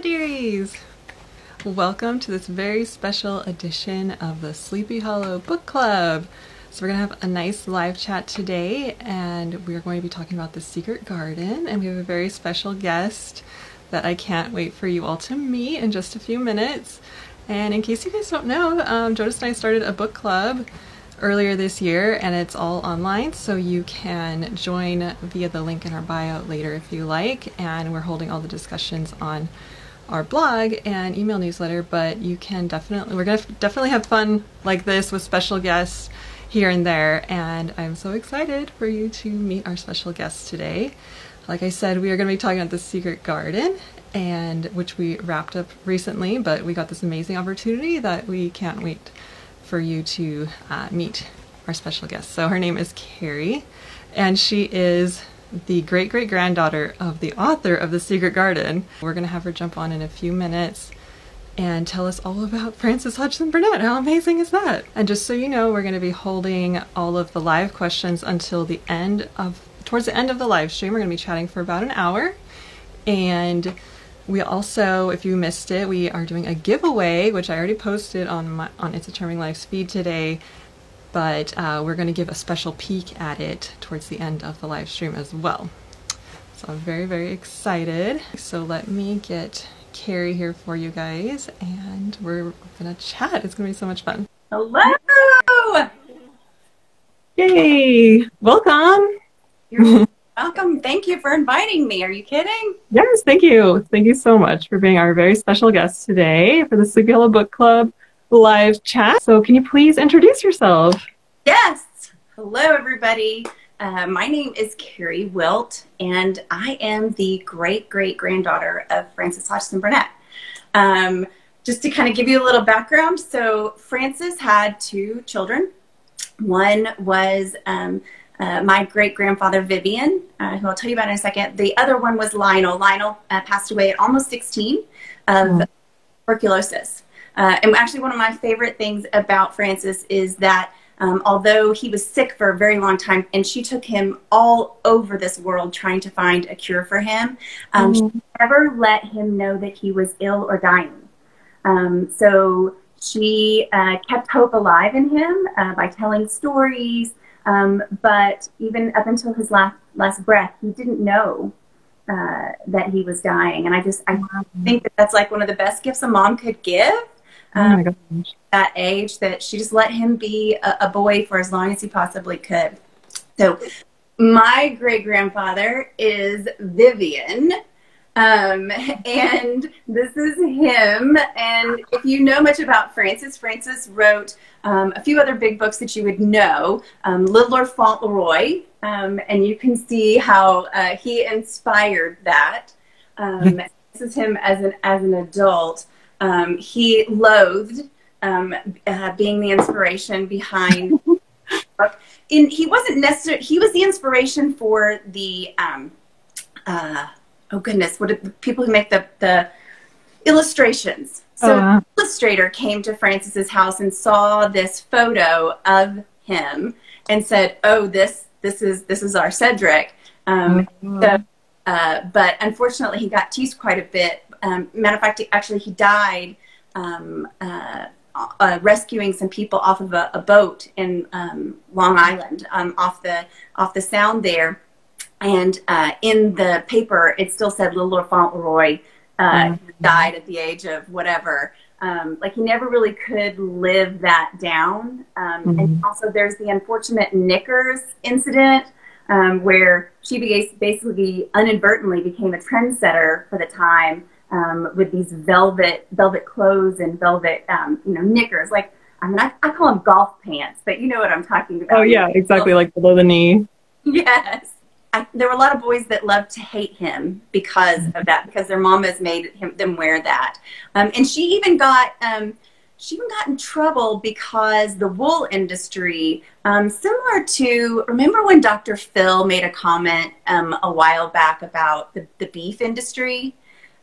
Dearies! Welcome to this very special edition of the Sleepy Hollow Book Club. So, we're to have a nice live chat today, and we're going to be talking about The Secret Garden. And we have a very special guest that I can't wait for you all to meet in just a few minutes. And in case you guys don't know, um, Jonas and I started a book club earlier this year and it's all online so you can join via the link in our bio later if you like and we're holding all the discussions on our blog and email newsletter but you can definitely we're going to definitely have fun like this with special guests here and there and I'm so excited for you to meet our special guests today like I said we are going to be talking about the secret garden and which we wrapped up recently but we got this amazing opportunity that we can't wait for you to uh, meet our special guest. So her name is Keri, and she is the great great granddaughter of the author of The Secret Garden. We're going to have her jump on in a few minutes and tell us all about Frances Hodgson Burnett. How amazing is that? And just so you know, we're going to be holding all of the live questions until the end of, towards the end of the live stream. We're going to be chatting for about an hour. And we also, if you missed it, we are doing a giveaway, which I already posted on my on It's a Charming Life's feed today. But uh, we're going to give a special peek at it towards the end of the live stream as well. So I'm very, very excited. So let me get Keri here for you guys, and we're going to chat. It's going to be so much fun. Hello! Yay! Welcome! You're Welcome. Thank you for inviting me. Are you kidding? Yes, thank you. Thank you so much for being our very special guest today for the Sleepy Hollow Book Club live chat. So, can you please introduce yourself? Yes. Hello, everybody. Uh, my name is Keri Wilt, and I am the great great granddaughter of Frances Hodgson Burnett. Um, just to kind of give you a little background, so Frances had two children. One was um, uh, my great grandfather Vivian, uh, who I'll tell you about in a second. The other one was Lionel. Lionel uh, passed away at almost 16 of mm. tuberculosis. Uh, and actually, one of my favorite things about Frances is that um, although he was sick for a very long time, and she took him all over this world trying to find a cure for him, um, mm. she never let him know that he was ill or dying. Um, so she uh, kept hope alive in him uh, by telling stories, um, but even up until his last last breath, he didn't know uh, that he was dying. And I just I think that that's like one of the best gifts a mom could give. Um, oh. That age, that she just let him be a, a boy for as long as he possibly could. So, my great grandfather is Vivian. Um, and this is him. And if you know much about Frances, Frances wrote um, a few other big books that you would know um, Little Lord Fauntleroy. Um, and you can see how uh, he inspired that. Um, this is him as an, as an adult. Um, he loathed uh, being the inspiration behind. in, he wasn't necessarily, he was the inspiration for the. Uh, oh goodness, what the people who make the the illustrations. So uh-huh. illustrator came to Frances's house and saw this photo of him and said, "Oh, this this is this is our Cedric." Um, uh-huh. so, uh, but unfortunately, he got teased quite a bit. Um, matter of fact, actually, he died um, uh, uh, rescuing some people off of a, a boat in um, Long Island, um, off the off the Sound there and uh, in the paper, it still said Little Lord Fauntleroy uh, mm-hmm. died at the age of whatever. Um, like he never really could live that down. Um, mm-hmm. And also, there's the unfortunate Knickers incident um, where she basically inadvertently became a trendsetter for the time um, with these velvet velvet clothes and velvet um, you know knickers. Like I mean, I, I call them golf pants, but you know what I'm talking about. Oh yeah, exactly, like below the knee. Yes. I, there were a lot of boys that loved to hate him because of that, because their mamas made him, them wear that. Um, and she even got um, she even got in trouble because the wool industry, um, similar to remember when Dr. Phil made a comment um, a while back about the, the beef industry.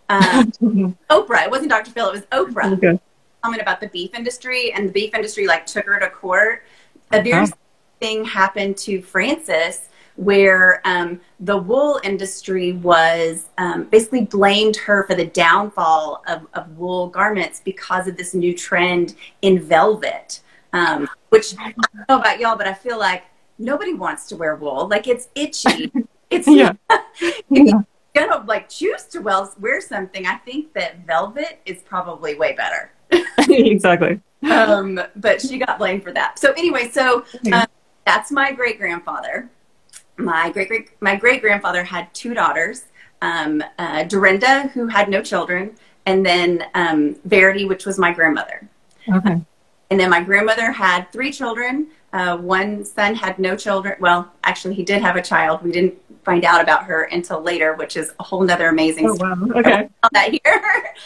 Um, Oprah, it wasn't Dr. Phil, it was Oprah. Okay. Comment about the beef industry, and the beef industry like took her to court. A very uh-huh. thing happened to Frances where um, the wool industry was um, basically blamed her for the downfall of, of wool garments because of this new trend in velvet, um, which I don't know about y'all, but I feel like nobody wants to wear wool. Like it's itchy. It's Yeah. Yeah. Gonna like choose to well wear something. I think that velvet is probably way better. exactly. Um, but she got blamed for that. So anyway, so um, that's my great grandfather. My great great my great grandfather had two daughters, um, uh, Dorinda, who had no children, and then um, Verity, which was my grandmother. Okay. And then my grandmother had three children. Uh, one son had no children. Well, actually, he did have a child. We didn't find out about her until later, which is a whole nother amazing Oh story. wow. Okay. That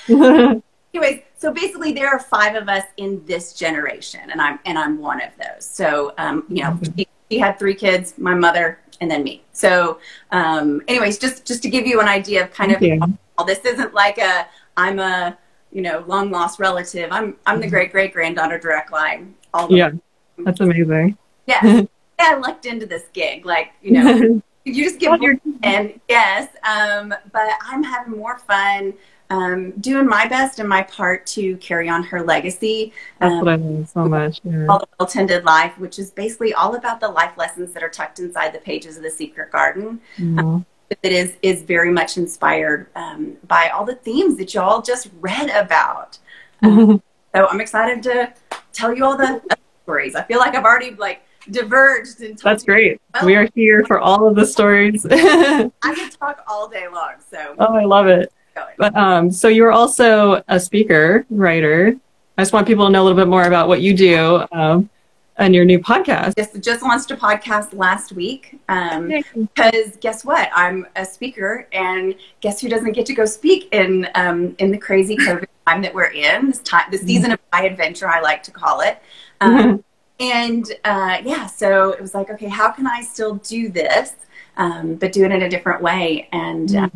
here. anyways so basically there are five of us in this generation and i'm and i'm one of those so um, you know she, she had three kids my mother and then me so um, anyways just just to give you an idea of kind Thank of all this isn't like a i'm a you know long lost relative i'm i'm the great great granddaughter direct line all the yeah. That's amazing. yeah yeah i lucked into this gig like you know you just give your- and yes, um, but I'm having more fun um, doing my best and my part to carry on her legacy, That's um, what I love so much. Yeah. all the well-tended life, which is basically all about the life lessons that are tucked inside the pages of the Secret Garden. Yeah. That is is very much inspired um, by all the themes that y'all just read about. So I'm excited to tell you all the stories. I feel like I've already like diverged and That's great. We are here for all of the stories. I could talk all day long. So Oh, I love it. But um, so you're also a speaker, writer. I just want people to know a little bit more about what you do um, and your new podcast. just just launched a podcast last week um, because guess what i'm a speaker and guess who doesn't get to go speak in um, in the crazy covid time that we're in this time the season of my adventure i like to call it um, and uh, yeah so it was like okay how can i still do this um, but do it in a different way and uh,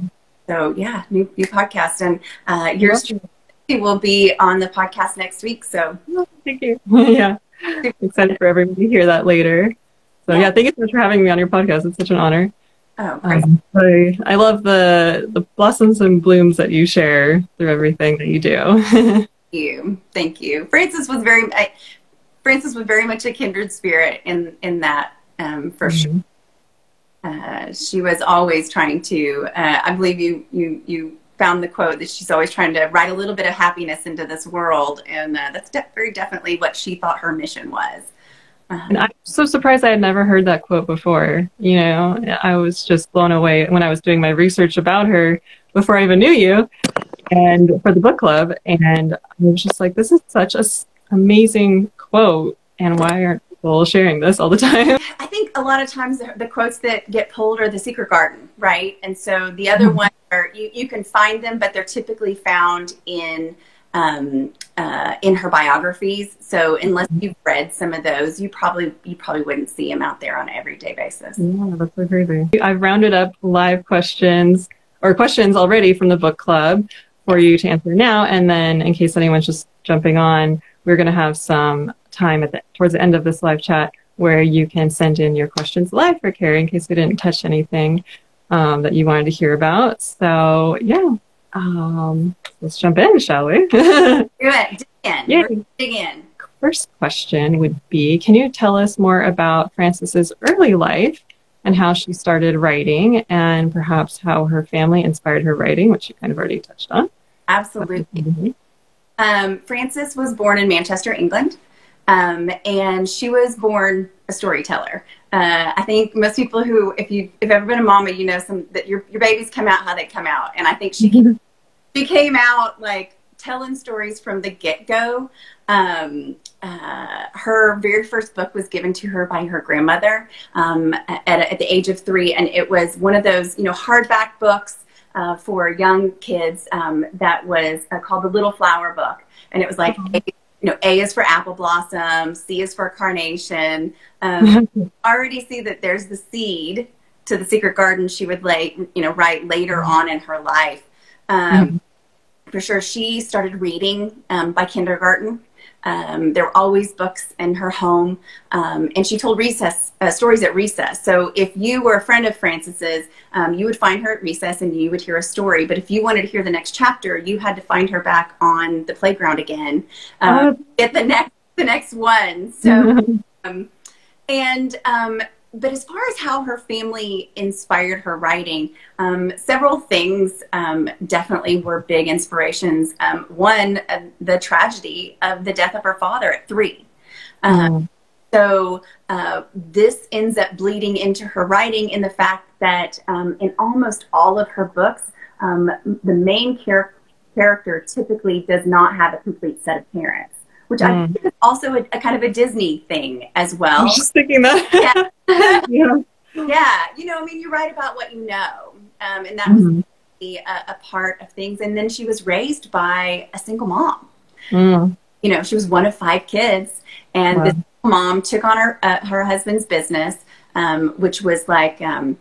so yeah new, new podcast and uh, yours will be on the podcast next week so Thank you. yeah. Excited for everybody to hear that later. So Yeah. yeah, thank you so much for having me on your podcast. It's such an honor. oh. Um, I, I love the the blossoms and blooms that you share through everything that you do. Thank you. Thank you. Frances was very, I, Frances was very much a kindred spirit in in that um, for sure. Uh, she was always trying to. Uh, I believe you you you found the quote that she's always trying to write a little bit of happiness into this world, and uh, that's de- very definitely what she thought her mission was. And I'm so surprised I had never heard that quote before. You know, I was just blown away when I was doing my research about her before I even knew you and for the book club. And I was just like, this is such an amazing quote. And why aren't people sharing this all the time? I think a lot of times the, the quotes that get pulled are the secret garden, right? And so the other ones are you, you can find them, but they're typically found in um, uh, in her biographies. So unless you've read some of those, you probably you probably wouldn't see them out there on an everyday basis. Yeah, that's so crazy. I've rounded up live questions or questions already from the book club for you to answer now. And then in case anyone's just jumping on, we're going to have some time at the, towards the end of this live chat where you can send in your questions live for Keri in case we didn't touch anything um, that you wanted to hear about. So yeah, um, let's jump in, shall we? Do it, dig in, Yeah. dig in. First question would be, can you tell us more about Frances's early life and how she started writing and perhaps how her family inspired her writing, which you kind of already touched on? Absolutely. Um, Frances was born in Manchester, England, um, and she was born a storyteller. Uh, I think most people who, if you if ever been a mama, you know some that your your babies come out how they come out, and I think she came, she came out like telling stories from the get go. Um, uh, her very first book was given to her by her grandmother um, at, at the age of three, and it was one of those you know hardback books uh, for young kids um, that was uh, called the Little Flower Book, and it was like. A, you know, A is for apple blossom, C is for carnation. Um, already see that there's the seed to the secret garden she would lay, you know, write later on in her life. Um, For sure, she started reading um, by kindergarten. Um, there were always books in her home, um, and she told recess uh, stories at recess. So if you were a friend of Frances's, um, you would find her at recess and you would hear a story. But if you wanted to hear the next chapter, you had to find her back on the playground again, um, oh. get the next the next one. So, um, and um, but as far as how her family inspired her writing, um, several things um, definitely were big inspirations. Um, one, uh, the tragedy of the death of her father at three. Mm. So uh, this ends up bleeding into her writing in the fact that um, in almost all of her books, um, the main char- character typically does not have a complete set of parents which mm. I think is also a, a, kind of a Disney thing as well. I was just thinking that. Yeah. yeah. yeah. You know, I mean, you write about what you know. Um, and that mm-hmm. was a, a, part of things. And then she was raised by a single mom. Mm. You know, she was one of five kids. And wow. this mom took on her, uh, her husband's business, um, which was like, um,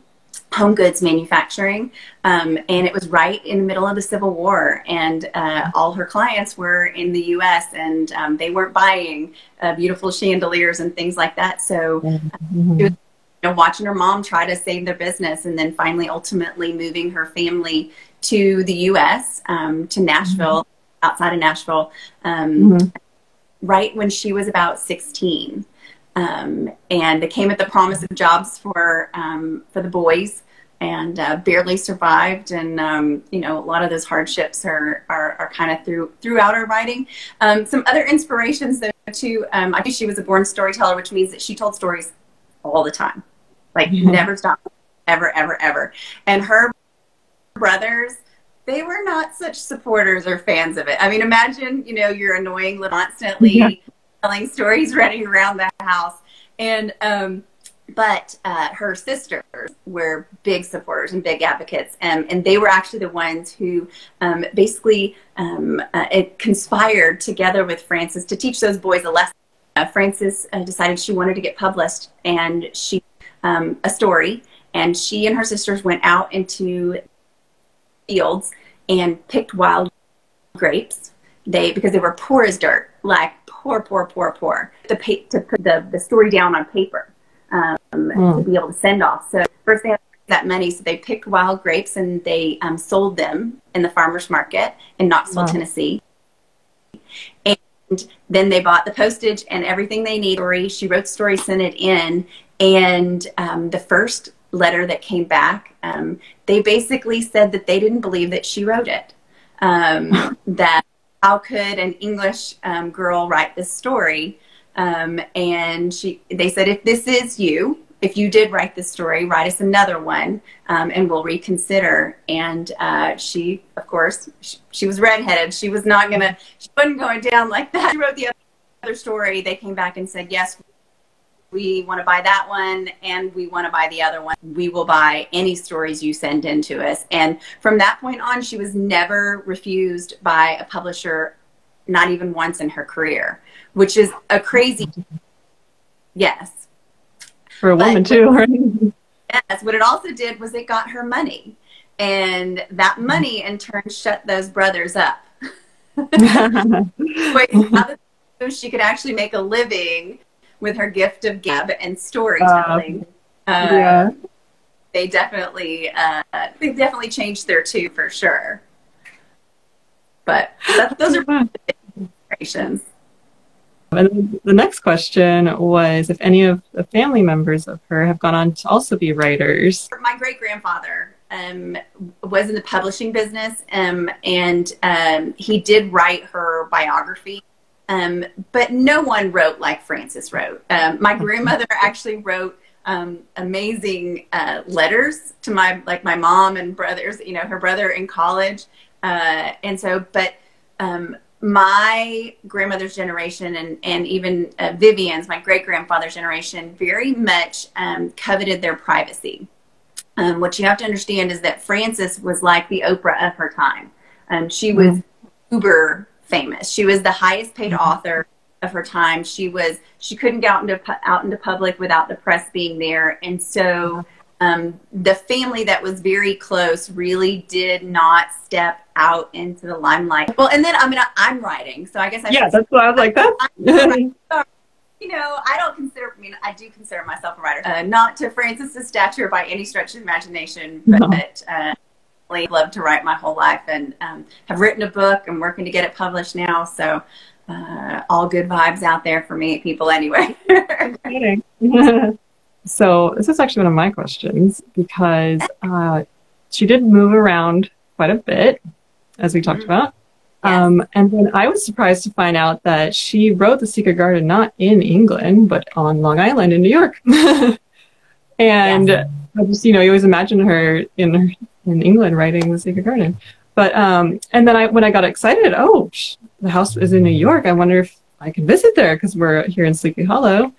home goods manufacturing. Um, and it was right in the middle of the Civil War. And uh, all her clients were in the US and um, they weren't buying uh, beautiful chandeliers and things like that. So mm-hmm. she was you know, watching her mom try to save their business and then finally ultimately moving her family to the US, um, to Nashville, mm-hmm. outside of Nashville, um, mm-hmm. right when she was about 16. Um, and they came at the promise of jobs for um, for the boys, and uh, barely survived. And um, you know, a lot of those hardships are are, are kind of through throughout our writing. Um, some other inspirations, though, too. Um, I think she was a born storyteller, which means that she told stories all the time, like mm-hmm. never stopped, ever, ever, ever. And her brothers they were not such supporters or fans of it. I mean, imagine, you know, you're annoying constantly yeah telling stories running around the house. And, um, but uh, her sisters were big supporters and big advocates, um, and they were actually the ones who um, basically um, uh, conspired together with Frances to teach those boys a lesson. Uh, Frances uh, decided she wanted to get published, and she um, a story, and she and her sisters went out into fields and picked wild grapes. They because they were poor as dirt, like poor, poor, poor, poor to, pay, to put the, the story down on paper um, mm. to be able to send off. So first they had that money, so they picked wild grapes and they um, sold them in the farmers market in Knoxville, wow. Tennessee. And then they bought the postage and everything they needed. She wrote the story, sent it in, and um, the first letter that came back, um, they basically said that they didn't believe that she wrote it. Um, that how could an English um, girl write this story? Um, and she, they said, if this is you, if you did write this story, write us another one, um, and we'll reconsider. And uh, she, of course, she, she, was redheaded. She was not gonna, she wasn't going down like that. She wrote the other story. They came back and said, yes, we want to buy that one and we want to buy the other one. We will buy any stories you send in to us. And from that point on, she was never refused by a publisher, not even once in her career, which is a crazy, yes. For a woman, but, too, right? Yes. What it also did was it got her money. And that money, in turn, shut those brothers up. she could actually make a living with her gift of gab and storytelling. Um, uh, yeah. They definitely, uh, they definitely changed their two for sure. But that, those are inspirations. And the next question was if any of the family members of her have gone on to also be writers. My great grandfather um, was in the publishing business, um, and um, he did write her biography um, but no one wrote like Frances wrote. Um, my grandmother actually wrote um, amazing uh, letters to my like my mom and brothers. You know, her brother in college, uh, and so. But um, my grandmother's generation and and even uh, Vivian's, my great grandfather's generation, very much um, coveted their privacy. Um, what you have to understand is that Frances was like the Oprah of her time. she was mm-hmm. uber famous. She was the highest paid mm-hmm. author of her time. She was she couldn't get out into out into public without the press being there, and so um, the family that was very close really did not step out into the limelight. Well, and then I mean, I, am writing, so I guess I yeah, that's why I was like that. you know, I don't consider. I mean, I do consider myself a writer, uh, not to Frances's stature by any stretch of imagination, but. No. Uh, love to write my whole life and um, have written a book. I'm working to get it published now. So uh, all good vibes out there for me people anyway. so this is actually one of my questions because uh, she did move around quite a bit, as we talked mm-hmm. about. Yes. Um, and then I was surprised to find out that she wrote The Secret Garden not in England, but on Long Island in New York. and yes. I just, you know, you always imagine her in in England writing The Secret Garden. But um, and then I when I got excited, oh, the house is in New York. I wonder if I can visit there because we're here in Sleepy Hollow.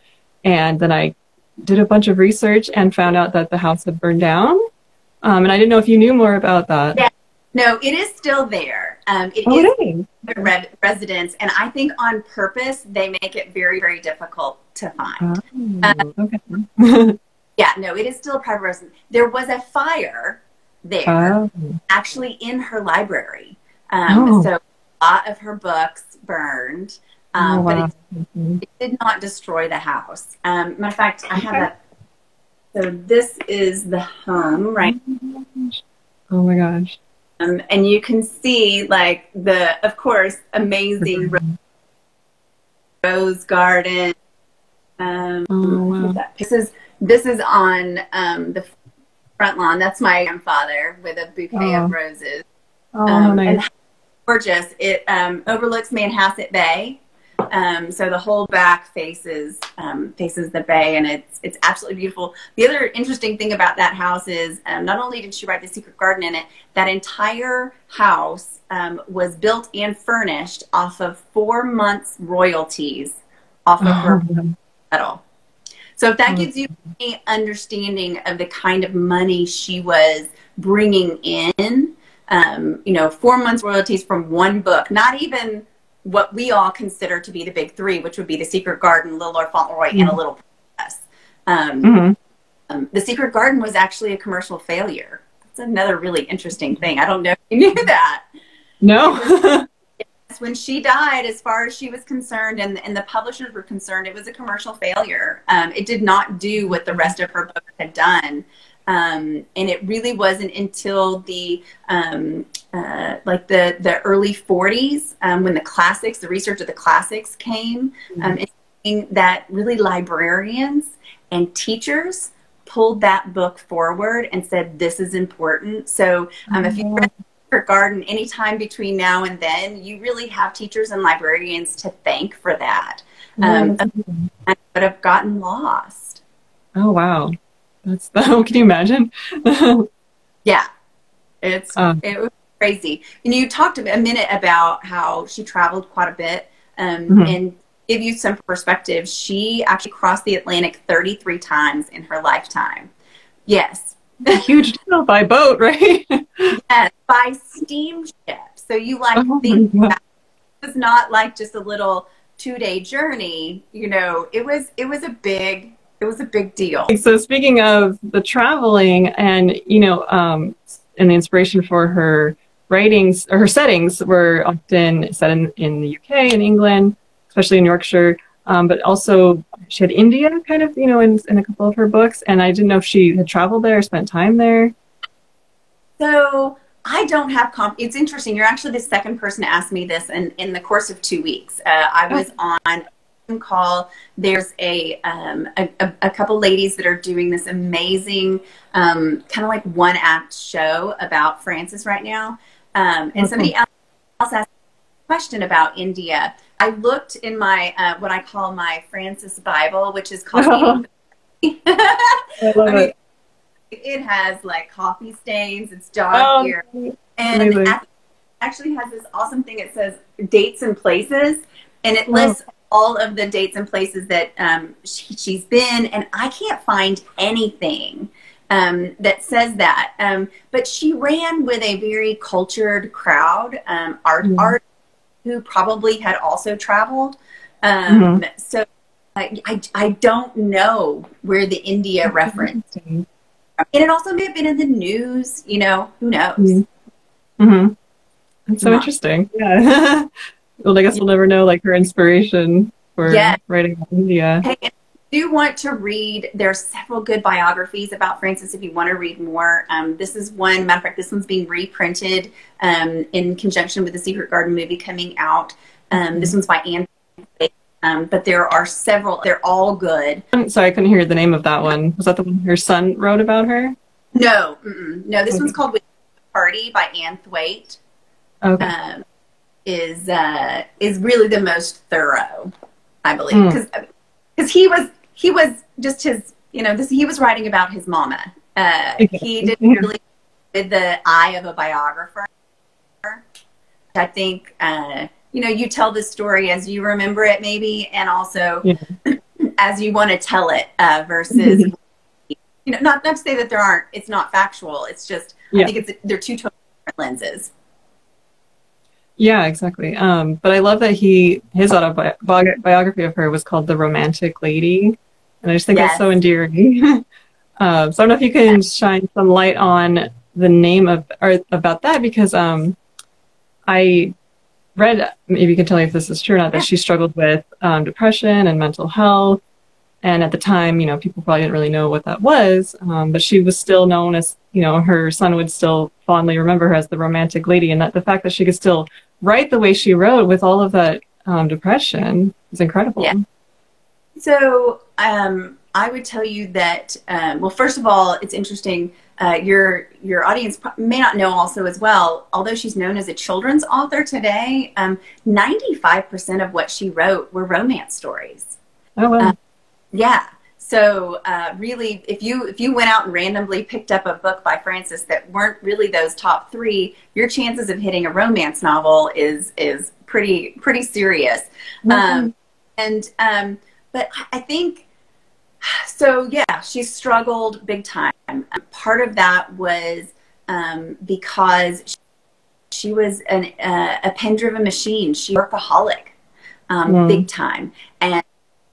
And then I did a bunch of research and found out that the house had burned down. Um, and I didn't know if you knew more about that. Yeah. No, it is still there. Um, it oh, is the re- residence, and I think on purpose they make it very, very difficult to find. Oh, um, okay. yeah, no, it is still a private residence. There was a fire there, oh. actually in her library. Um, oh. So a lot of her books burned, um, oh, wow. but it, it, did not destroy the house. Um, matter of fact, I have that. So this is the hum, right? Oh my gosh. Um, and you can see like the, of course, amazing mm-hmm. rose garden. Um, oh, wow. This is this is on um, the front lawn. That's my grandfather with a bouquet oh. of roses. Oh, um, nice. Gorgeous. It um, overlooks Manhasset Bay. Um, so the whole back faces um, faces the bay, and it's it's absolutely beautiful. The other interesting thing about that house is um, not only did she write the secret garden in it, that entire house um, was built and furnished off of four months royalties off of oh, her metal. So if that mm-hmm. gives you any understanding of the kind of money she was bringing in, um, you know, four months royalties from one book, not even what we all consider to be the big three, which would be The Secret Garden, Little Lord Fauntleroy, mm-hmm. and A Little Princess. Um, mm-hmm. um, the Secret Garden was actually a commercial failure. That's another really interesting thing. I don't know if you knew that. No. When she died, as far as she was concerned and, and the publishers were concerned, it was a commercial failure. Um, it did not do what the rest of her book had done. Um, and it really wasn't until the um, uh, like the the early 40s um, when the classics, the research of the classics came, mm-hmm. that really librarians and teachers pulled that book forward and said this is important. So um, if you mm-hmm. read Garden anytime between now and then, you really have teachers and librarians to thank for that. Um, I would have gotten lost. Oh wow, that's can you imagine? yeah, it's um, it was crazy. And you talked a minute about how she traveled quite a bit, um, mm-hmm. and give you some perspective. She actually crossed the Atlantic 33 times in her lifetime. Yes, a huge deal by boat, right? yes, by steamship. So you like oh think that it was not like just a little two day journey. You know, it was it was a big it was a big deal. So speaking of the traveling and you know, um, and the inspiration for her writings or her settings were often set in, in the UK and England, especially in Yorkshire. Um, but also she had India kind of, you know, in, in a couple of her books. And I didn't know if she had traveled there, or spent time there. So I don't have comp. It's interesting. You're actually the second person to ask me this in, in the course of two weeks. Uh, I was oh. on a call. There's a, um, a, a, couple ladies that are doing this amazing um, kind of like one act show about Frances right now. Um, and okay. somebody else asked a question about India. I looked in my uh, what I call my Frances Bible, which is called. I love I mean, it. It has like coffee stains. It's dog oh, ear, and it actually has this awesome thing. It says dates and places, and it lists oh. all of the dates and places that um, she, has been. And I can't find anything um, that says that. Um, but she ran with a very cultured crowd, um, art, mm. art who probably had also traveled. Um, mm-hmm. So I, I, I, don't know where the India reference and it also may have been in the news. You know, who knows? Mm-hmm. mm-hmm. That's so interesting. Yeah. well, I guess we'll never know like her inspiration for yeah. writing about India. Hey, do want to read. There are several good biographies about Frances. If you want to read more, um, this is one. Matter of fact, this one's being reprinted um, in conjunction with the Secret Garden movie coming out. Um. This one's by Ann. Um, but there are several. They're all good. sorry, I couldn't hear the name of that one. Was that the one her son wrote about her? No, mm-mm. no. This okay. one's called "Party" by Ann Thwaite. Okay. Um, is uh, is really the most thorough, I believe, because mm. because he was he was just his you know this he was writing about his mama. Uh, he didn't really with the eye of a biographer. I think uh, you know you tell the story as you remember it, maybe, and also yeah. as you want to tell it uh, versus. you know, not not to say that there aren't. It's not factual. It's just yeah. I think it's they're two totally different lenses. Yeah, exactly. Um, but I love that he his autobiography of her was called "The Romantic Lady," and I just think yes. that's so endearing. uh, so I don't know if you can shine some light on the name of or about that because um, I read maybe you can tell me if this is true or not that she struggled with um, depression and mental health and at the time you know people probably didn't really know what that was um, but she was still known as you know her son would still fondly remember her as the romantic lady and that the fact that she could still write the way she wrote with all of that um, depression is incredible yeah. So um, i would tell you that um, well first of all it's interesting uh, your your audience may not know also as well. Although she's known as a children's author today, um, ninety five percent of what she wrote were romance stories. Oh wow! Uh, yeah. So uh, really, if you if you went out and randomly picked up a book by Frances that weren't really those top three, your chances of hitting a romance novel is is pretty pretty serious. Mm-hmm. Um, and um, but I think so yeah, she struggled big time. Part of that was um, because she was an, uh, a pen driven machine. She workaholic um, mm. big time. And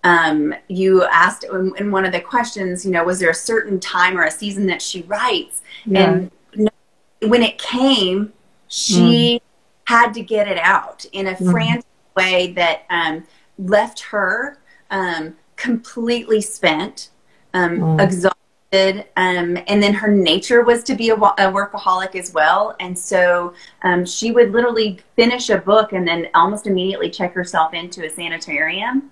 um, you asked in, in, one of the questions, you know, was there a certain time or a season that she writes? Yeah. And no, when it came, she mm. had to get it out in a mm. frantic way that um, left her um, completely spent, um, mm. exhausted, um, and then her nature was to be a, a workaholic as well. And so um, she would literally finish a book and then almost immediately check herself into a sanitarium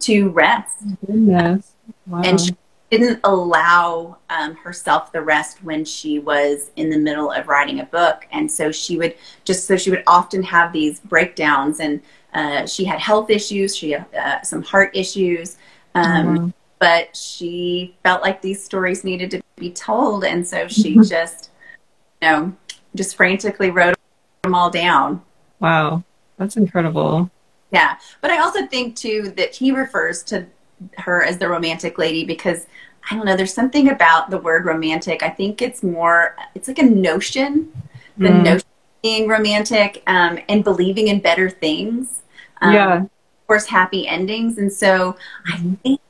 to rest. Yes. Wow. And she didn't allow um, herself the rest when she was in the middle of writing a book. And so she would just, so she would often have these breakdowns and uh, she had health issues. She had uh, some heart issues. Um, mm-hmm. But she felt like these stories needed to be told, and so she mm-hmm. just, you know, just frantically wrote them all down. Wow, that's incredible. Yeah, but I also think too that he refers to her as the romantic lady because I don't know. There's something about the word romantic. I think it's more. It's like a notion. The mm. notion being romantic um, and believing in better things. Um, yeah course, happy endings. And so I mm-hmm. think,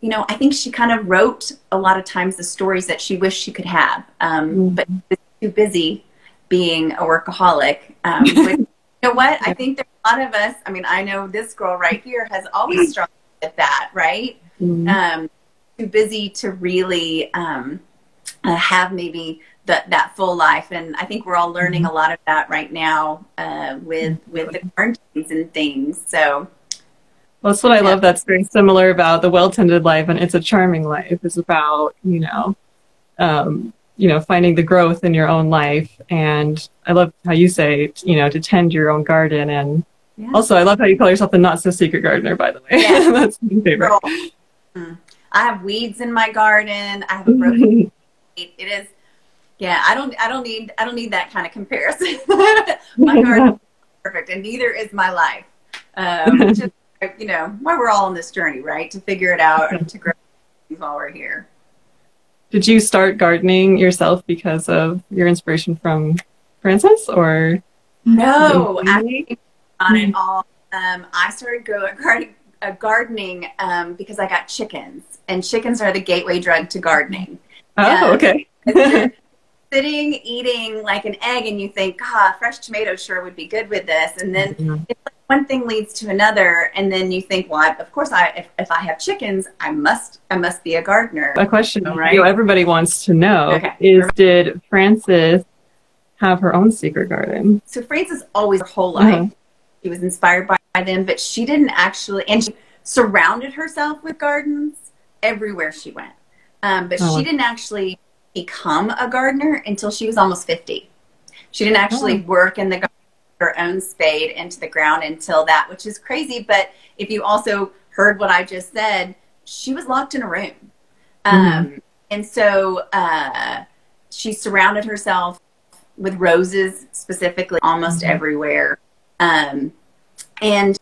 you know, I think she kind of wrote a lot of times the stories that she wished she could have, um, mm-hmm. but too busy being a workaholic. Um, you know what? I think there's a lot of us. I mean, I know this girl right here has always struggled with that, right? Mm-hmm. Um, too busy to really um, uh, have maybe that that full life and i think we're all learning mm-hmm. a lot of that right now uh, with with the quarantines and things so well, that's what I love. That's very similar about the well-tended life and it's a charming life. Is about you know, um, you know, finding the growth in your own life. And I love how you say, you know, to tend your own garden. And yeah. also, I love how you call yourself the not so secret gardener. By the way, yeah. that's my favorite. Mm. I have weeds in my garden. I have a broken. it is, yeah. I don't. I don't need. I don't need that kind of comparison. my garden is perfect, and neither is my life. Um, just you know, why we're all on this journey, right? To figure it out and to grow while we're here. Did you start gardening yourself because of your inspiration from Frances or? No, actually not at all. Um, I started going uh, gardening um, because I got chickens, and chickens are the gateway drug to gardening. Oh, okay. Sitting eating like an egg and you think, God, fresh tomato sure would be good with this. And then Mhm. it's like one thing leads to another. And then you think, well, I, of course, I if, if I have chickens, I must I must be a gardener. A question Right. you know, everybody wants to know Okay. is did Frances have her own secret garden? So Frances always her whole life Uh-huh. she was inspired by, by them, but she didn't actually, and she surrounded herself with gardens everywhere she went. Um, but Oh. she didn't actually become a gardener until she was almost 50. She didn't actually Oh. work in the garden her own spade into the ground until that, which is crazy. But if you also heard what I just said, she was locked in a room. Um, and so uh, she surrounded herself with roses specifically almost Mhm. everywhere. Um, and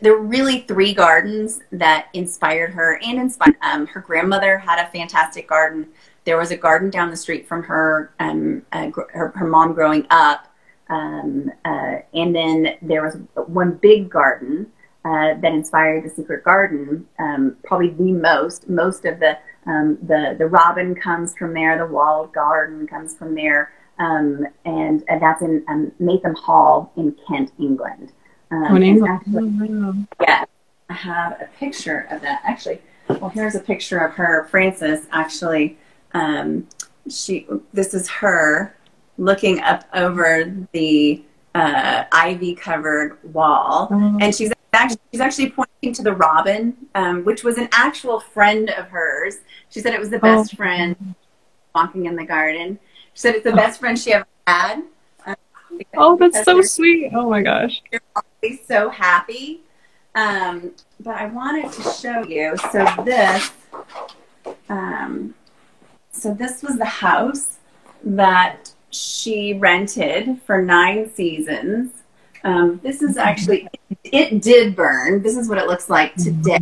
there were really three gardens that inspired her and inspired um, her grandmother had a fantastic garden there was a garden down the street from her um, uh, her, her mom growing up um, uh, and then there was one big garden uh, that inspired the secret garden um, probably the most most of the um, the the robin comes from there the walled garden comes from there um, and, and that's in um, Maytham Hall in Kent, England. Um, Oh, in England. actually- Oh, wow. yeah, I have a picture of that. Actually, well, here's a picture of her, Frances. Actually, um, she. This is her looking up over the uh, ivy-covered wall, Oh. and she's actually she's actually pointing to the robin, um, which was an actual friend of hers. She said it was the best Oh. friend walking in the garden. She said it's the best friend she ever had. Um, Oh, that's so sweet. Oh my gosh. you're always so happy. Um, but I wanted to show you. So this, um, so this was the house that she rented for nine seasons. Um, this is actually it did burn. This is what it looks like today.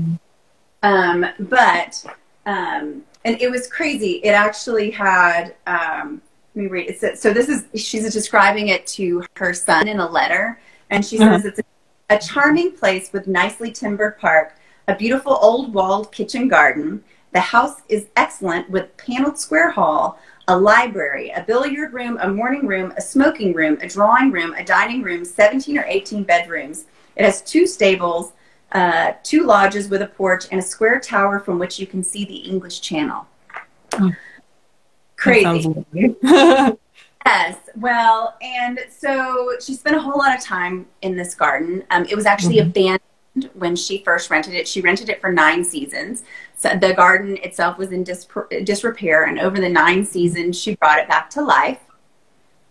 Um, but um, and it was crazy. It actually had. Um, let me read. It says, so this is she's describing it to her son in a letter, and she says it's a, a charming place with nicely timbered park, a beautiful old walled kitchen garden. The house is excellent with paneled square hall, a library, a billiard room, a morning room, a smoking room, a drawing room, a dining room, 17 or 18 bedrooms. It has two stables, uh, two lodges with a porch, and a square tower from which you can see the English Channel. Oh, Crazy. That sounds lovely. Yes. Well, and so she spent a whole lot of time in this garden. Um, it was actually Mhm. abandoned when she first rented it. She rented it for nine seasons. So the garden itself was in dis- disrepair, and over the nine seasons, she brought it back to life.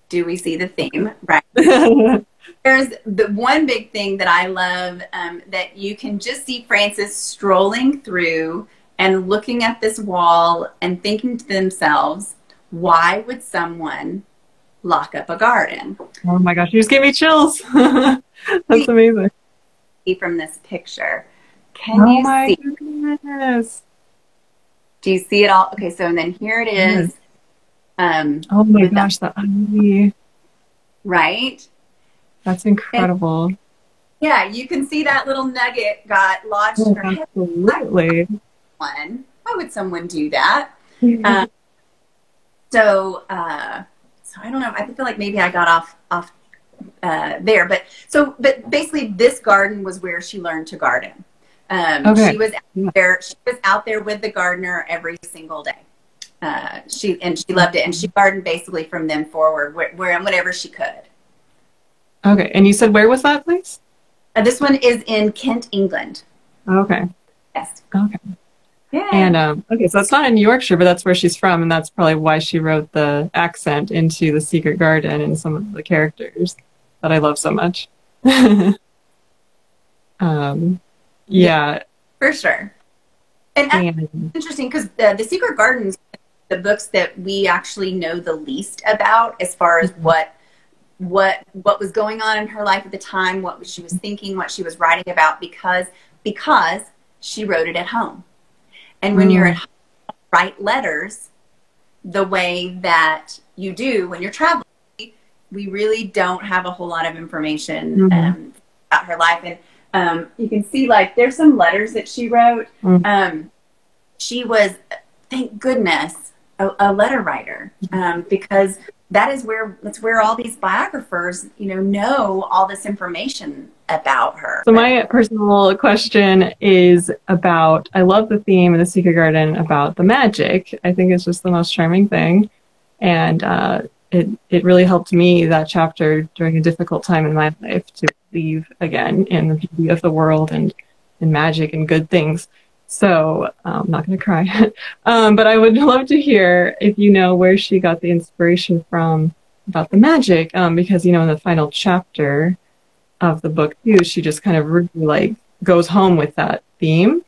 Do we see the theme? Right. There's the one big thing that I love um, that you can just see Frances strolling through and looking at this wall and thinking to themselves, why would someone lock up a garden? oh my gosh, you just gave me chills. That's amazing. See from this picture. Can Oh you my see? goodness. Do you see it all? Okay, so and then here it is. Um, Oh my that- gosh, the ivy. right? That's incredible. Yeah, you can see that little nugget got lodged Oh, in her head. absolutely. One. Why would someone do that? Um, so uh, so I don't know. I feel like maybe I got off off uh, there, but so but basically, this garden was where she learned to garden. Um, Okay. She was out there. She was out there with the gardener every single day. Uh, she and she loved it, and she gardened basically from then forward, where, where whenever she could. okay, and you said where was that place? Uh, this one is in Kent, England. Okay. Yes. Okay. Yeah. And um, okay, so it's not in Yorkshire, but that's where she's from, and that's probably why she wrote the accent into the Secret Garden and some of the characters that I love so much. um, yeah, for sure. And and interesting because the, the Secret Gardens, the books that we actually know the least about, as far as what what what was going on in her life at the time, what she was thinking, what she was writing about, because because she wrote it at home. And when Mm. you're at home, write letters the way that you do when you're traveling. We really don't have a whole lot of information Mhm. um, about her life, and um, you can see like there's some letters that she wrote. Mm. Um, she was, thank goodness, a, a letter writer um, because that is where that's where all these biographers you know know all this information about her so my personal question is about i love the theme in the secret garden about the magic i think it's just the most charming thing and uh, it, it really helped me that chapter during a difficult time in my life to believe again in the beauty of the world and in magic and good things so um, I'm not going to cry. um, but I would love to hear if you know where she got the inspiration from about the magic, um, because you know in the final chapter of the book too, she just kind of really like goes home with that theme.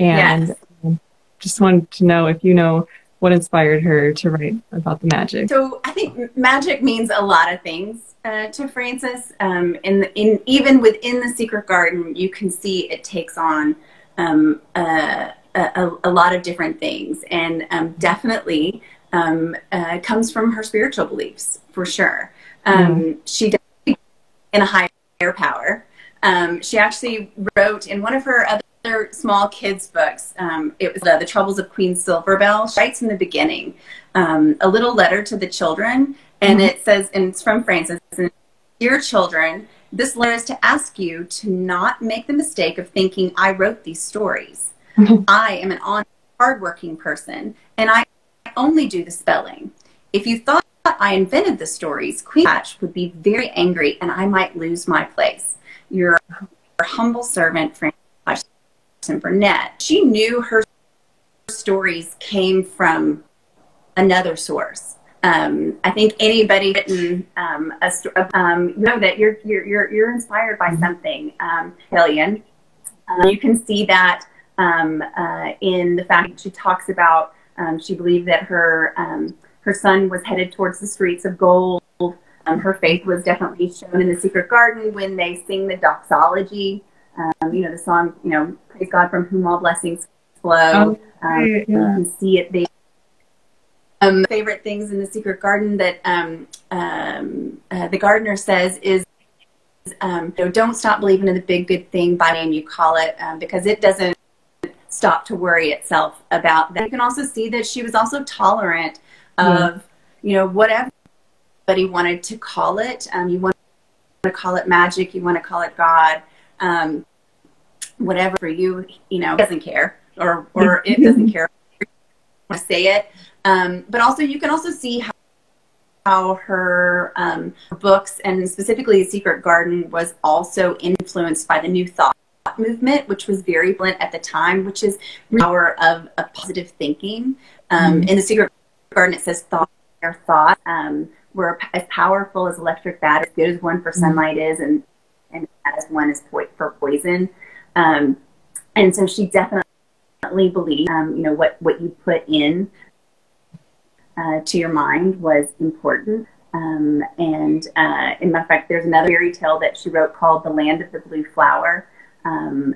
And yes. Um, just wanted to know if you know what inspired her to write about the magic. So I think magic means a lot of things uh, to Frances. Um, in, in even within the Secret Garden, you can see it takes on um, a, a, a, lot of different things, and um, definitely um, uh, comes from her spiritual beliefs for sure. Mm. She in a higher power. Um, she actually wrote in one of her other small kids books. Um, it was uh, the Troubles of Queen Silverbell. She writes in the beginning a little letter to the children, and mm. it says, and it's from Frances. Dear children, this letter is to ask you to not make the mistake of thinking I wrote these stories. I am an honest, hardworking person, and I only do the spelling. If you thought I invented the stories, Queen Hatch would be very angry, and I might lose my place. Your humble servant, Frances Burnett. She knew her stories came from another source. Um, I think anybody written um, a um, you know that you're you're you're, you're inspired by something, um, Alien. Uh, you can see that um, uh, in the fact that she talks about um, she believed that her um, her son was headed towards the streets of gold. her faith was definitely shown in the secret garden when they sing the doxology. you know the song, you know, praise God from whom all blessings flow. Oh, yeah. You can see it there um, favorite things in the secret garden that um, um, uh, the gardener says is um, you know, don't stop believing in the big good thing by name you call it um, because it doesn't stop to worry itself about that. You can also see that she was also tolerant of yeah. you know whatever anybody wanted to call it. Um, you want to call it magic, you want to call it God, whatever for you, you know, doesn't care or or it doesn't care. To say it, um, but also, you can also see how, how her um, books and specifically the Secret Garden was also influenced by the New Thought movement, which was very blunt at the time, which is the power of, of positive thinking. Um, mm-hmm. In the Secret Garden, it says thought are thought. Um, we're as powerful as electric battery, as good as one for mm-hmm. sunlight is, and and as one is po- for poison. Um, and so she definitely believed, um, you know, what what you put in uh, to your mind was important. Um, and uh, in fact, there's another fairy tale that she wrote called The Land of the Blue Flower, um,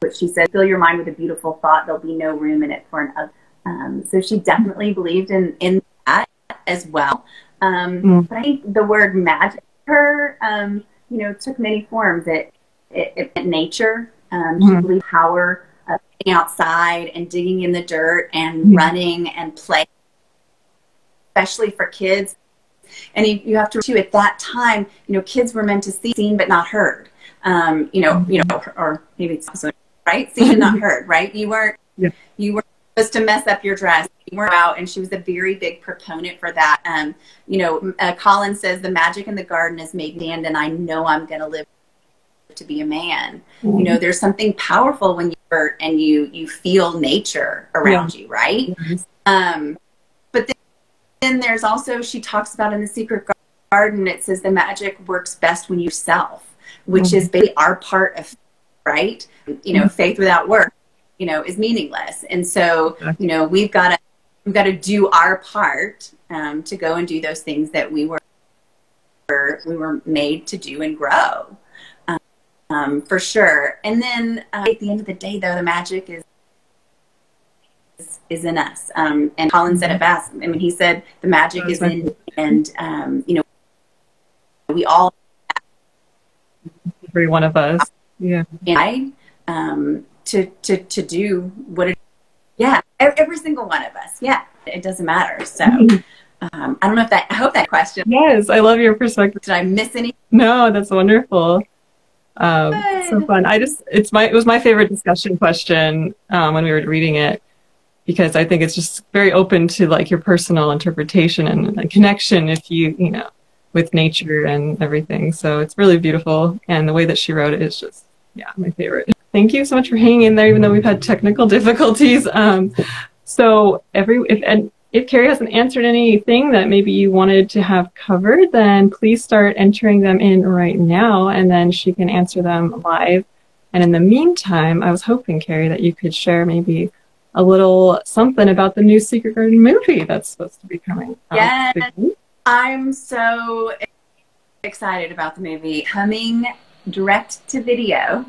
which she said, fill your mind with a beautiful thought. There'll be no room in it for an other. Um, so she definitely believed in, in that as well. Um, mm. But I think the word magic, her, um, you know, took many forms. It, it, it nature. Um, mm. Believed power of being outside and digging in the dirt and mm. running and playing especially for kids. And you, you have to, too, at that time, you know, kids were meant to see, seen but not heard. Um, you know, you know, or maybe it's also, right? Seen but not heard, right? You weren't, yeah. you were supposed to mess up your dress. You weren't out, and she was a very big proponent for that. Um, you know, uh, Colin says the magic in the garden is made and I know I'm going to live to be a man. Mm-hmm. You know, there's something powerful when you're and you you feel nature around yeah. you, right? Mm-hmm. Um, then there's also, she talks about in the secret garden, it says the magic works best when you self, which mm-hmm. is basically our part of, right? You know, mm-hmm. faith without work, you know, is meaningless. And so, you know, we've got to, we've got to do our part um, to go and do those things that we were, we were made to do and grow. Um, for sure. And then uh, at the end of the day, though, the magic is is in us. Um, and Colin said it mm-hmm. best. I mean, he said the magic is in, and um, you know, we all. Every one of us. Yeah. I, um, to to to do what it Yeah, every single one of us. Yeah, it doesn't matter. So um, I don't know if that. I hope that question. Yes, I love your perspective. Did I miss any? No, that's wonderful. Um, so fun. I just it's my it was my favorite discussion question um, when we were reading it because I think it's just very open to like your personal interpretation and, and connection if you you know with nature and everything. So it's really beautiful, and the way that she wrote it is just yeah my favorite. Thank you so much for hanging in there, even though we've had technical difficulties. Um, so every if and if Keri hasn't answered anything that maybe you wanted to have covered, then please start entering them in right now, and then she can answer them live. And in the meantime, I was hoping, Keri, that you could share maybe a little something about the new Secret Garden movie that's supposed to be coming. Yes, I'm so excited about the movie coming direct to video,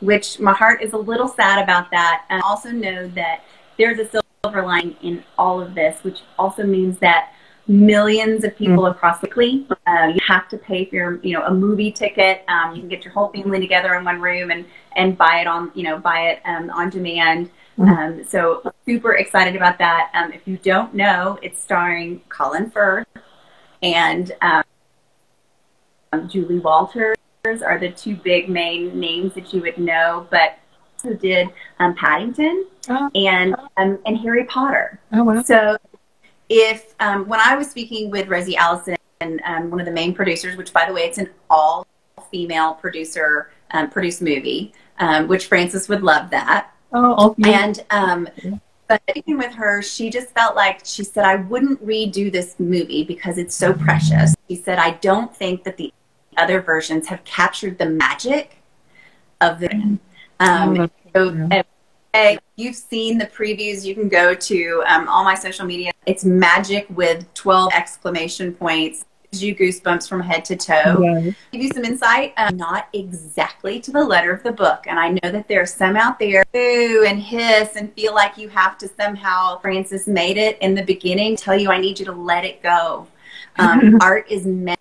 which my heart is a little sad about that. And I also know that there's a silver lining in all of this, which also means that millions of people mm. across the country. Uh, you have to pay for your, you know, a movie ticket. Um, you can get your whole family together in one room and and buy it on, you know, buy it um, on demand. Mm. Um, so super excited about that. Um, if you don't know, it's starring Colin Firth and um, Julie Walters are the two big main names that you would know, but who did um, Paddington oh. and um, and Harry Potter. Oh wow! So if um, when I was speaking with Rosie Alison, and um, one of the main producers, which by the way, it's an all female producer um, produced movie, um, which Frances would love that. Oh, okay. and um, but speaking with her, she just felt like she said, "I wouldn't redo this movie because it's so precious." She said, "I don't think that the other versions have captured the magic of the." Um, oh, so, uh, you've seen the previews. You can go to um, all my social media. It's magic with 12 exclamation points. Gives you goosebumps from head to toe. Yeah. Give you some insight. Um, not exactly to the letter of the book. And I know that there are some out there who and hiss and feel like you have to somehow, Frances made it in the beginning, tell you, I need you to let it go. Um, art is meant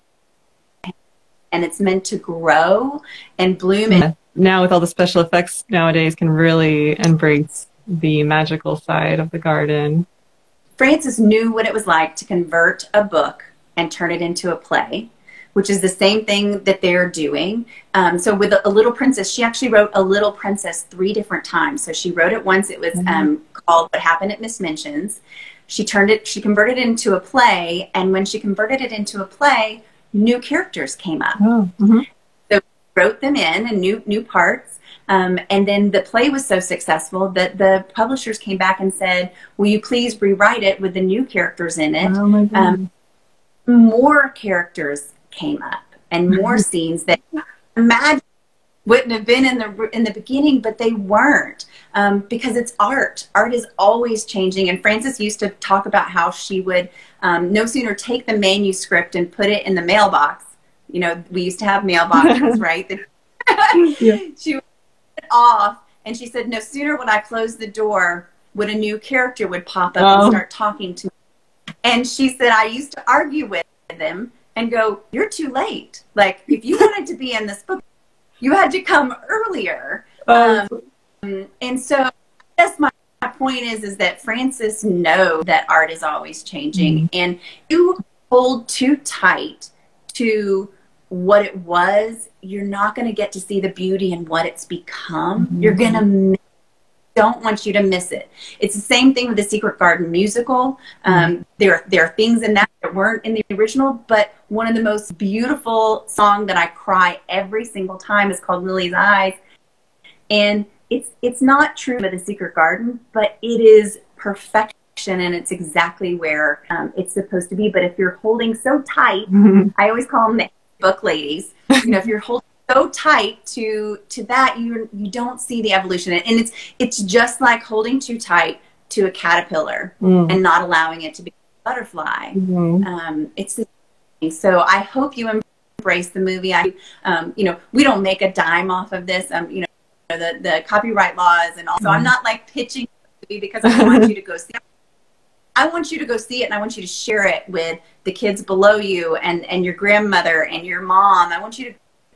and it's meant to grow and bloom. Yeah now with all the special effects nowadays can really embrace the magical side of the garden. Frances knew what it was like to convert a book and turn it into a play, which is the same thing that they're doing. Um, so with a, a, Little Princess, she actually wrote A Little Princess three different times. So she wrote it once. It was mm-hmm. um, called What Happened at Miss Minchin's. She turned it. She converted it into a play, and when she converted it into a play, new characters came up. Oh, mm-hmm wrote them in and new new parts. Um, and then the play was so successful that the publishers came back and said, "Will you please rewrite it with the new characters in it?" Oh my um, more characters came up and more scenes that imagine wouldn't have been in the in the beginning, but they weren't um, because it's art. Art is always changing. And Frances used to talk about how she would um, no sooner take the manuscript and put it in the mailbox you know, we used to have mailboxes, right? yeah. She would off and she said, no sooner would I close the door would a new character would pop up oh. and start talking to me. And she said, I used to argue with them and go, you're too late. Like, if you wanted to be in this book, you had to come earlier. Oh. Um, and so I guess my, my point is, is that Frances know that art is always changing. Mm-hmm. And you hold too tight to what it was, you're not going to get to see the beauty in what it's become. Mm-hmm. You're going to don't want you to miss it. It's the same thing with the Secret Garden musical. Um, mm-hmm. there, there are things in that that weren't in the original, but one of the most beautiful song that I cry every single time is called Lily's Eyes, and it's it's not true of the Secret Garden, but it is perfection and it's exactly where um, it's supposed to be. But if you're holding so tight, mm-hmm. I always call them the book ladies. You know, if you're holding so tight to to that, you you don't see the evolution, and it's it's just like holding too tight to a caterpillar mm. and not allowing it to be a butterfly. Mm-hmm. Um, it's so I hope you embrace the movie. I, um, you know, we don't make a dime off of this. Um, you know, the the copyright laws and all. So mm. I'm not like pitching because I want you to go see. I want you to go see it and I want you to share it with the kids below you and, and your grandmother and your mom. I want you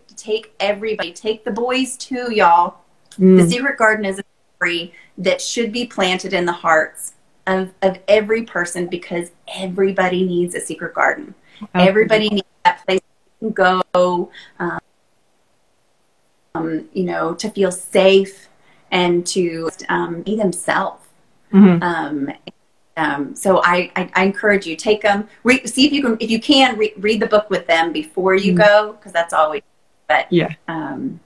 to take everybody, take the boys too, y'all. Mm. The Secret Garden is a story that should be planted in the hearts of, of every person because everybody needs a secret garden. Everybody needs that place to go, um, um, you know, to feel safe and to um, be themselves. Mm-hmm. Um, um, so I, I, I, encourage you take them, re- see if you can, if you can re- read the book with them before you mm-hmm. go, because that's always. But yeah, um,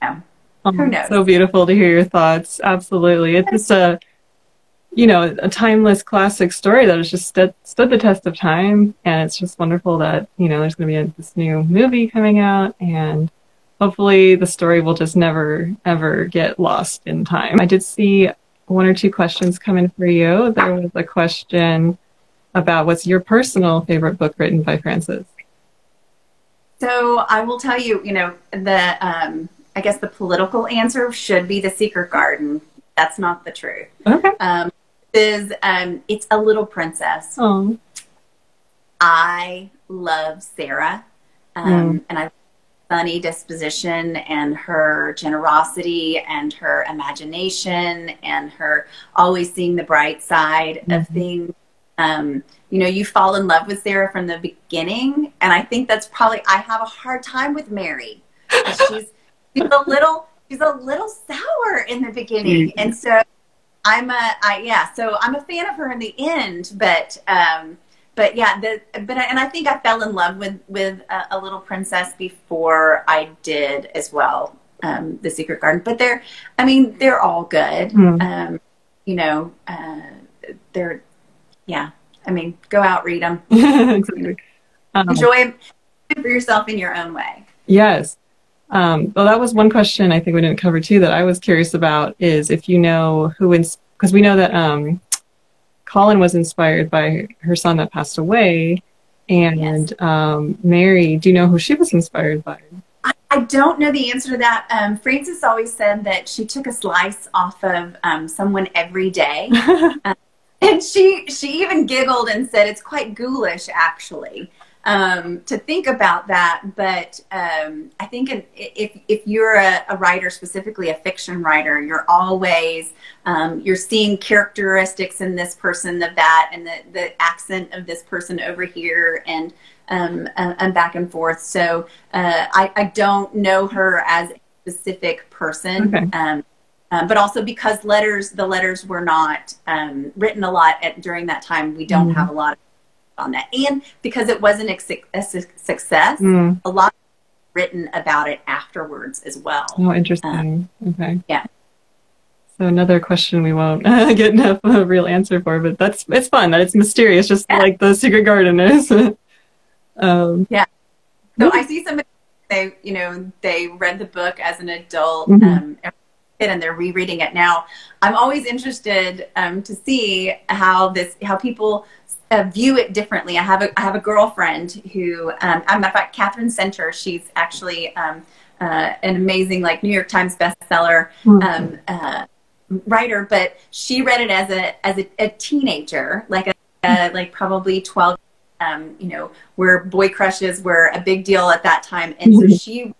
yeah. Oh, Who knows? So beautiful to hear your thoughts. Absolutely, it's just a, you know, a timeless classic story that has just stood, stood the test of time, and it's just wonderful that you know there's going to be a, this new movie coming out, and hopefully the story will just never ever get lost in time. I did see one or two questions come in for you. There was a question about what's your personal favorite book written by Frances. So I will tell you, you know, the um, I guess the political answer should be The Secret Garden. That's not the truth. Okay. Um, is um, it's a little princess. Oh. I love Sara, um, mm. and I funny disposition and her generosity and her imagination and her always seeing the bright side mm-hmm. of things. Um, you know, you fall in love with Sara from the beginning, and I think that's probably I have a hard time with Mary. She's she's a little she's a little sour in the beginning, mm-hmm. and so I'm a I yeah. So I'm a fan of her in the end, but um, but yeah, the but and I think I fell in love with with a, a Little Princess before I did as well. Um, the Secret Garden, but they're, I mean, they're all good. Mm. Um, you know, uh, they're, yeah. I mean, go out, read them, exactly. um, enjoy for yourself in your own way. Yes. Um, well, that was one question I think we didn't cover too that I was curious about is if you know who, because we know that um, Colin was inspired by her son that passed away. And yes. um, Mary, do you know who she was inspired by? I, I don't know the answer to that. Um, Frances always said that she took a slice off of um, someone every day. um, and she, she even giggled and said it's quite ghoulish, actually um, to think about that. But um, I think if, if you're a, a, writer, specifically a fiction writer, you're always um, you're seeing characteristics in this person of that, and the, the accent of this person over here, and um, uh, and back and forth. So uh, I, I don't know her as a specific person. Okay. Um, um, but also because letters, the letters were not um, written a lot at, during that time. We don't mm-hmm. have a lot of on that. And because it wasn't a, success, mm. a lot written about it afterwards as well. Oh, interesting. Um, okay. Yeah. So another question we won't get enough of a real answer for, but that's it's fun that it's mysterious, just yeah. like the Secret Garden is. um, yeah. So I see some they you know they read the book as an adult mm-hmm. um, and they're rereading it now. I'm always interested um, to see how this how people uh, view it differently. I have a I have a girlfriend who, um, I'm matter of fact, Katherine Center. She's actually um, uh, an amazing like New York Times bestseller mm-hmm. um, uh, writer, but she read it as a as a, a teenager, like a, a, like probably twelve. Um, you know, where boy crushes were a big deal at that time, and mm-hmm. so she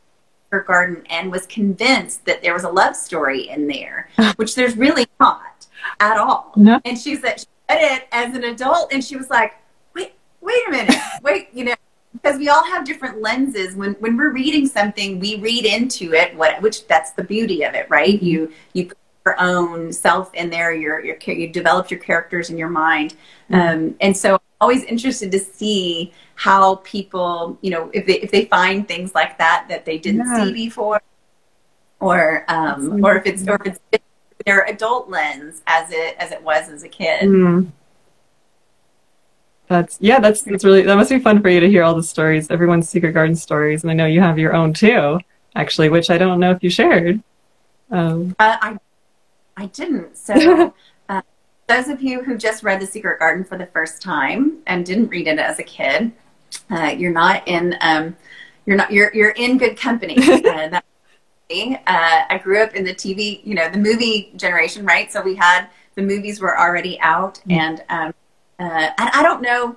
her garden and was convinced that there was a love story in there, which there's really not at all. No. And she said read it as an adult and she was like, wait, wait a minute, wait, you know, because we all have different lenses. When when we're reading something, we read into it, what which that's the beauty of it, right? Mm-hmm. You you put your own self in there. Your your you develop your characters in your mind, mm-hmm. um, and so I'm always interested to see how people, you know, if they if they find things like that that they didn't yeah. see before, or um, or if it's or if it's their adult lens as it as it was as a kid. Mm. That's yeah, that's that's really that must be fun for you to hear all the stories, everyone's secret garden stories, and I know you have your own too, actually, which I don't know if you shared. Um, uh, I I didn't. So uh, those of you who just read The Secret Garden for the first time and didn't read it as a kid, uh, you're not in um, you're not you're you're in good company. Uh, that uh, I grew up in the TV, you know, the movie generation, right? So we had the movies were already out, mm-hmm. and um, uh, I, I, don't know,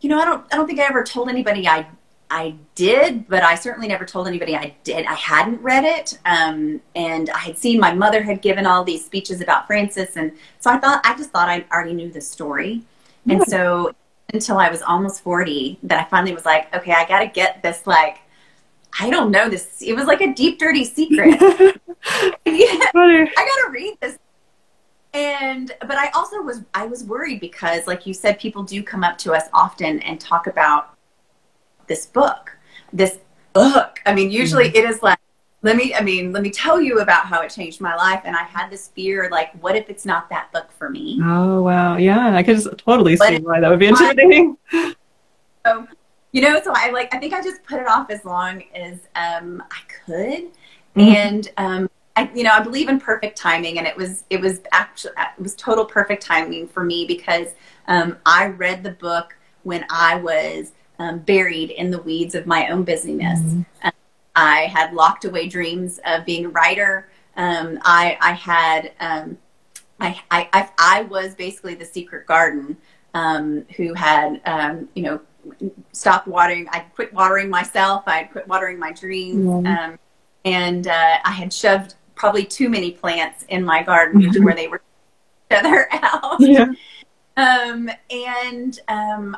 you know, I don't, I don't think I ever told anybody I I did, but I certainly never told anybody I did. I hadn't read it, um, and I had seen my mother had given all these speeches about Frances, and so I thought I just thought I already knew the story, and so until I was almost forty, that I finally was like, okay, I got to get this like. I don't know this. It was like a deep, dirty secret. yeah, I got to read this and but i also was i was worried because like you said people do come up to us often and talk about this book, this book. I mean, usually mm-hmm. it is like, let me, I mean, let me tell you about how it changed my life. And I had this fear, like, what if it's not that book for me? Oh, wow. Yeah. I could just totally see why that would be intimidating. So, you know, so I like, I think I just put it off as long as um, I could. Mm-hmm. And, um, I, you know, I believe in perfect timing, and it was it was actually it was total perfect timing for me because um, I read the book when I was um, buried in the weeds of my own busyness. Mm-hmm. Um, I had locked away dreams of being a writer. Um, I, I had, um, I, I, I, was basically the secret garden um, who had, um, you know, stopped watering. I quit watering myself. I had quit watering my dreams. Mm-hmm. and uh, I had shoved probably too many plants in my garden mm-hmm. where they were each other out. Yeah. and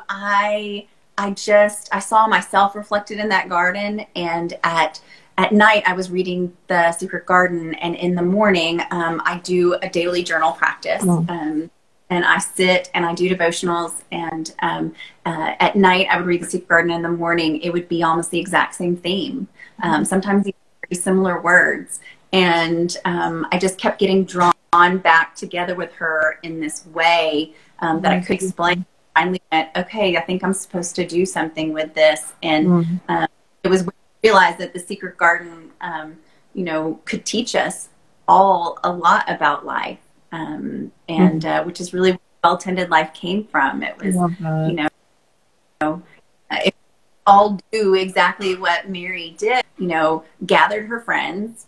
I, I just I saw myself reflected in that garden, and at at night I was reading The Secret Garden, and in the morning um, I do a daily journal practice. Oh. And I sit and I do devotionals. And um, uh, at night, I would read The Secret Garden. In the morning, it would be almost the exact same theme. Um, sometimes very similar words. And um, I just kept getting drawn back together with her in this way um, that I could explain finally went, okay, I think I'm supposed to do something with this. And mm-hmm. um, it was realized that the secret garden, um, you know, could teach us all a lot about life. Um, and mm-hmm. uh, which is really well tended life came from. It was, you know, you know it all do exactly what Mary did, you know, gathered her friends,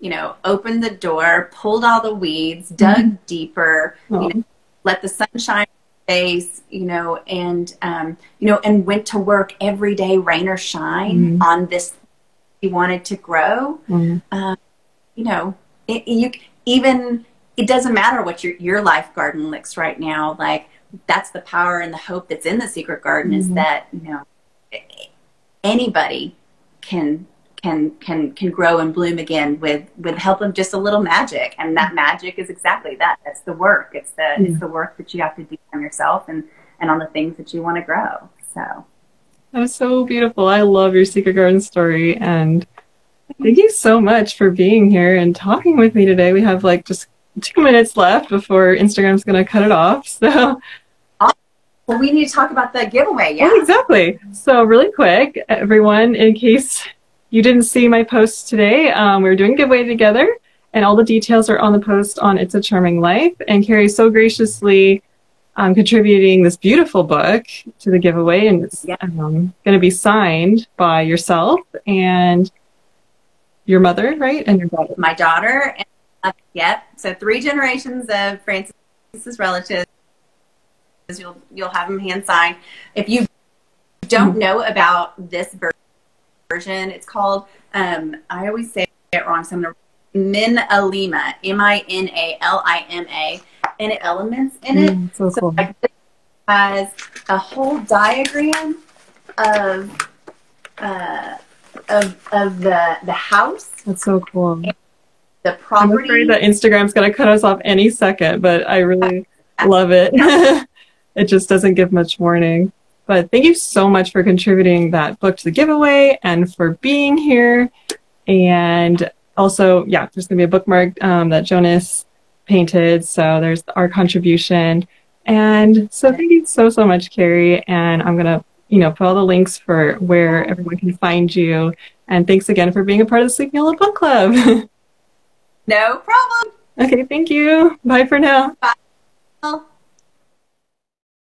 you know, opened the door, pulled all the weeds, dug mm-hmm. deeper, oh. you know, let the sun shine face, you know, and um, you know, and went to work every day, rain or shine, mm-hmm. on this he wanted to grow. Mm-hmm. Um, you know, it, you even it doesn't matter what your your life garden looks right now. Like that's the power and the hope that's in the secret garden mm-hmm. is that you know anybody can can can can grow and bloom again with with help of just a little magic. And that magic is exactly that. That's the work. It's the mm. it's the work that you have to do on yourself and and on the things that you want to grow. So. That was so beautiful. I love your secret garden story. And thank you so much for being here and talking with me today. We have like just two minutes left before instagram's going to cut it off so well, we need to talk about the giveaway. Yeah, oh, exactly. So, really quick, everyone, in case you didn't see my post today, um, we were doing giveaway together, and all the details are on the post on It's a Charming Life. And Keri so graciously um, contributing this beautiful book to the giveaway, and it's yeah. um, going to be signed by yourself and your mother, right, and your daughter. My daughter, and yep. So three generations of Frances's relatives. You'll you'll have them hand signed. If you don't mm-hmm. know about this version. It's called, um, I always say it wrong, so I'm to MinaLima, M-I-N-A-L-I-M-A, and it elements in it. Mm, so, so cool. it has a whole diagram of uh, of of the the house. That's so cool. The property. I'm afraid that Instagram's going to cut us off any second, but I really love it. it just doesn't give much warning. But thank you so much for contributing that book to the giveaway and for being here. And also, yeah, there's going to be a bookmark um, that Jonas painted. So there's our contribution. And so thank you so, so much, Keri. And I'm going to, you know, put all the links for where everyone can find you. And thanks again for being a part of the Sleepy Hollow Book Club. no problem. Okay, thank you. Bye for now. Bye.